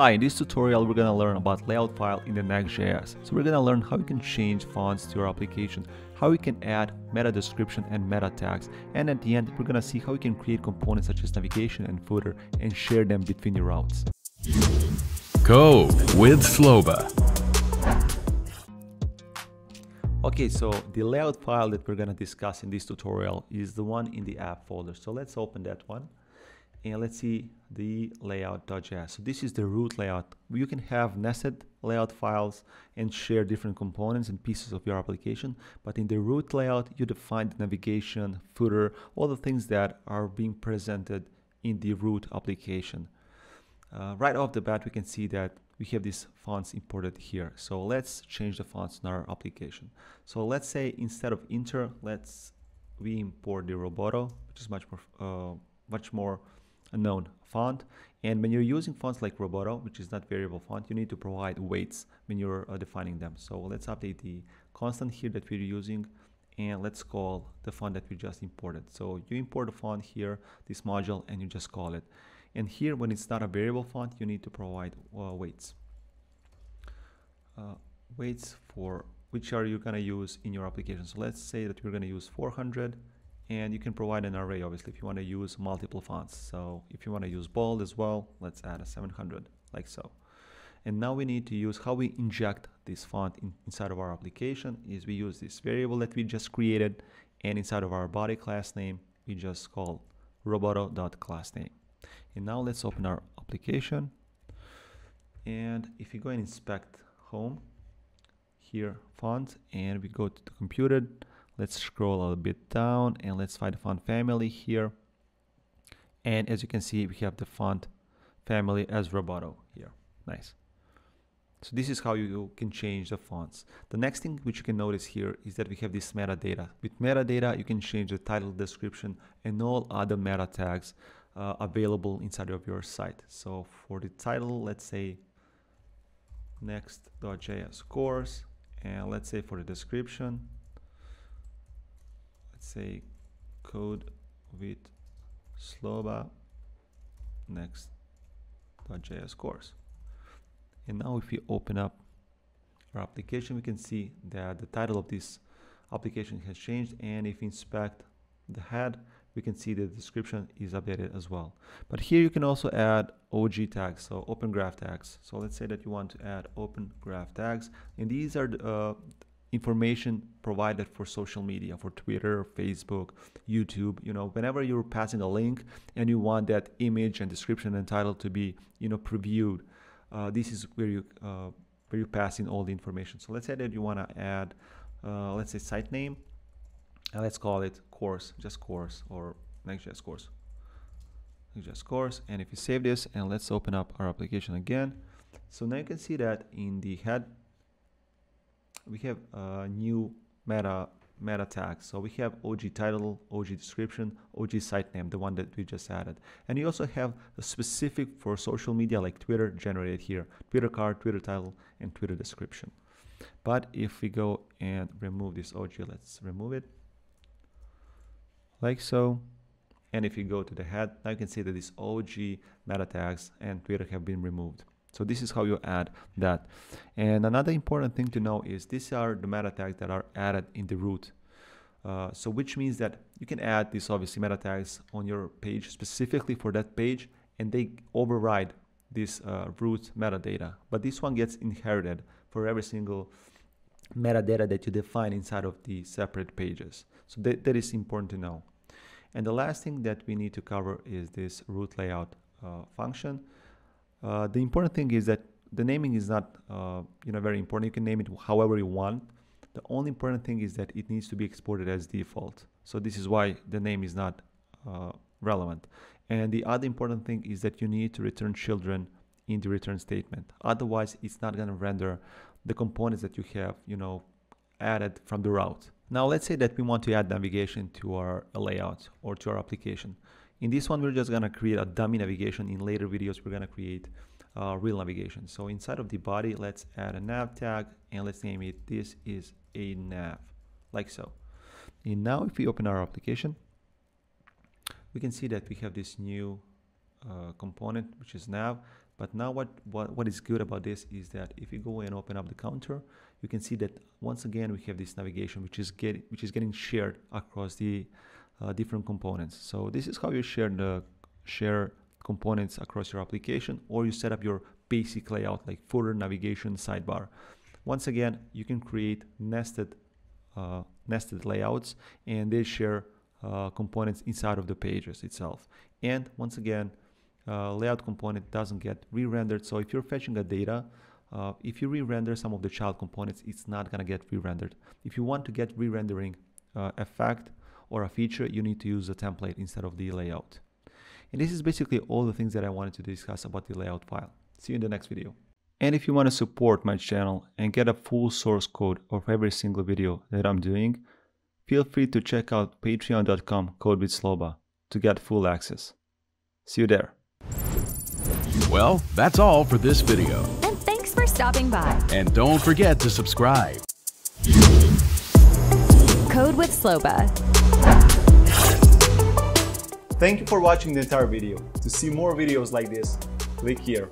Hi, in this tutorial we're gonna learn about layout file in the Next.js. So we're gonna learn how you can change fonts to your application, how you can add meta description and meta tags, and at the end we're gonna see how you can create components such as navigation and footer and share them between your routes. Code with Sloba. Okay, so the layout file that we're gonna discuss in this tutorial is the one in the app folder. So let's open that one and let's see the layout.js. So this is the root layout. You can have nested layout files and share different components and pieces of your application. But in the root layout, you define the navigation, footer, all the things that are being presented in the root application. Uh, right off the bat, we can see that we have these fonts imported here. So let's change the fonts in our application. So let's say instead of Inter, let's we import the Roboto, which is much more uh, much more a known font. And when you're using fonts like Roboto, which is not variable font, you need to provide weights when you're uh, defining them. So let's update the constant here that we're using and let's call the font that we just imported. So you import a font here, this module, and you just call it. And here, when it's not a variable font, you need to provide uh, weights. Uh, weights for which are you going to use in your application. So let's say that we're going to use 400 and you can provide an array obviously if you want to use multiple fonts. So if you want to use bold as well let's add a 700 like so. And now we need to use how we inject this font in, inside of our application is we use this variable that we just created and inside of our body class name we just call roboto.class name and now let's open our application. And if you go and inspect home here font and we go to the computed Let's scroll a little bit down and let's find the font family here. And as you can see, we have the font family as Roboto here. Nice. So this is how you can change the fonts. The next thing which you can notice here is that we have this metadata. With metadata, you can change the title, description, and all other meta tags uh, available inside of your site. So for the title, let's say next.js course, and let's say for the description, say code with Sloba next.js course. And now if we open up our application, we can see that the title of this application has changed. And if we inspect the head, we can see the description is updated as well. But here you can also add OG tags, so open graph tags. So let's say that you want to add open graph tags. And these are uh, information provided for social media for twitter facebook youtube you know whenever you're passing a link and you want that image and description and title to be you know previewed uh, this is where you uh, where you pass in all the information. So let's say that you want to add uh, let's say site name and let's call it course just course or next.js course. Next.js course and if you save this and let's open up our application again. So now you can see that in the head we have a new meta meta tags. So we have OG title, OG description, OG site name, the one that we just added. And you also have a specific for social media like Twitter generated here. Twitter card, Twitter title, and Twitter description. But if we go and remove this OG, let's remove it. Like so. And if you go to the head, now you can see that these OG meta tags and Twitter have been removed. So this is how you add that. And another important thing to know is these are the meta tags that are added in the root. Uh, so which means that you can add these obviously meta tags on your page specifically for that page and they override this uh, root metadata. But this one gets inherited for every single metadata that you define inside of the separate pages. So that, that is important to know. And the last thing that we need to cover is this root layout uh, function. Uh, the important thing is that the naming is not uh, you know very important. You can name it however you want. The only important thing is that it needs to be exported as default. So this is why the name is not uh, relevant. And the other important thing is that you need to return children in the return statement. Otherwise, it's not going to render the components that you have, you know, added from the route. Now, let's say that we want to add navigation to our layout or to our application. In this one, we're just gonna create a dummy navigation. In later videos, we're gonna create uh, real navigation. So inside of the body, let's add a nav tag and let's name it, this is a nav, like so. And now if we open our application, we can see that we have this new uh, component, which is nav. But now what, what, what is good about this is that if you go and open up the counter, you can see that once again we have this navigation which is get, which is getting shared across the uh, different components. So this is how you share the share components across your application or you set up your basic layout like footer, navigation, sidebar. Once again, you can create nested uh, nested layouts and they share uh, components inside of the pages itself. And once again, uh, layout component doesn't get re-rendered. So if you're fetching a data, uh, if you re-render some of the child components, it's not gonna get re-rendered. If you want to get re-rendering uh, effect or a feature, you need to use a template instead of the layout. And this is basically all the things that I wanted to discuss about the layout file. See you in the next video. And if you want to support my channel and get a full source code of every single video that I'm doing, feel free to check out patreon.com code with Sloba to get full access. See you there. Well, that's all for this video. And thanks for stopping by. And don't forget to subscribe. Code with Sloba. Thank you for watching the entire video. To see more videos like this, click here.